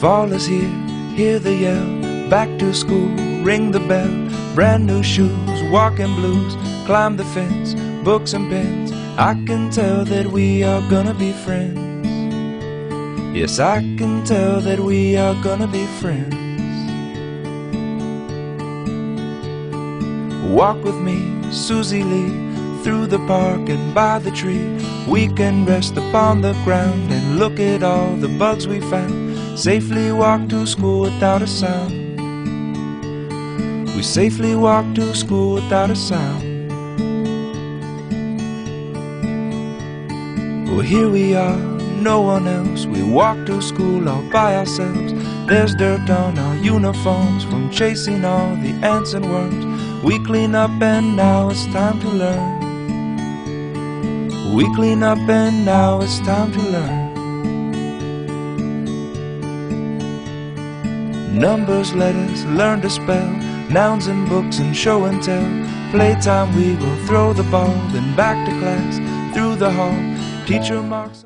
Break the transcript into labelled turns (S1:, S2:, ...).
S1: Fall is here, hear the yell, back to school, ring the bell, brand new shoes, walking blues, climb the fence, books and pens. I can tell that we are gonna be friends. Yes, I can tell that we are gonna be friends. Walk with me, Susie Lee, through the park and by the tree. We can rest upon the ground and look at all the bugs we found. Safely walk to school without a sound. We safely walk to school without a sound. Well, here we are, no one else. We walk to school all by ourselves. There's dirt on our uniforms from chasing all the ants and worms. We clean up and now it's time to learn. We clean up and now it's time to learn. Numbers, letters, learn to spell, nouns and books and show and tell. Playtime, we will throw the ball, then back to class, through the hall. Teacher marks.